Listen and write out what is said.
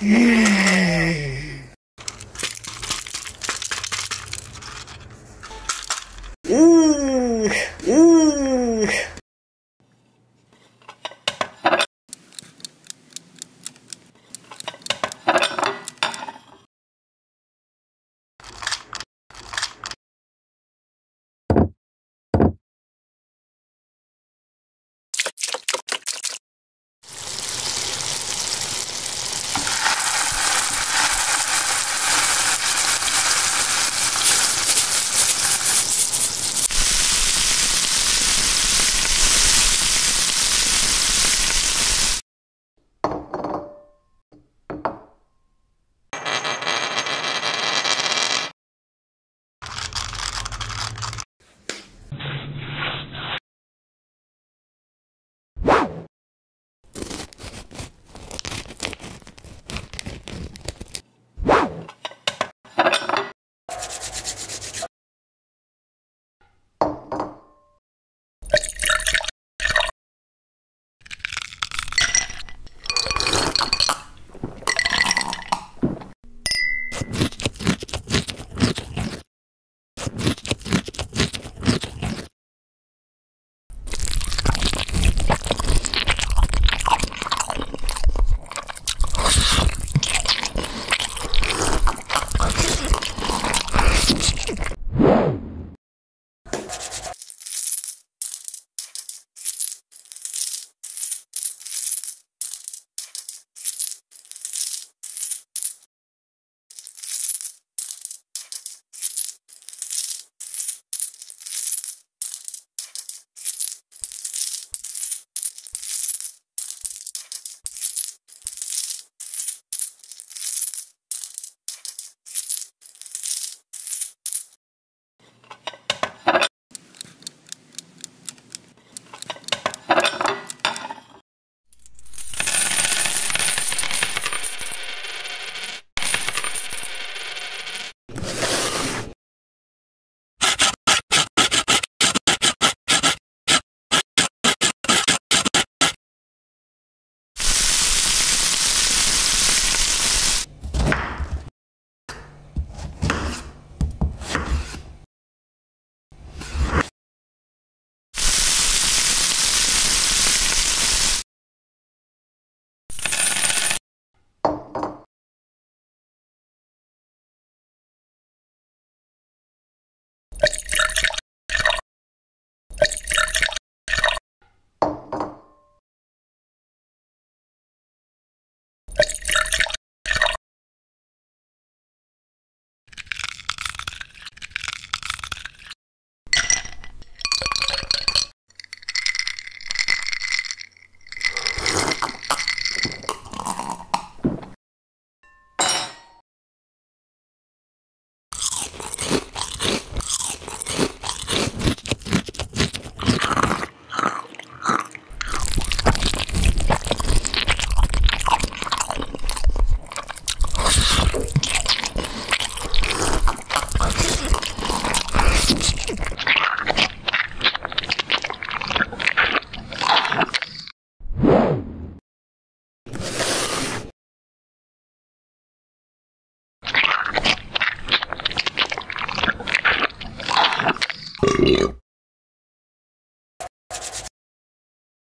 Hum. you.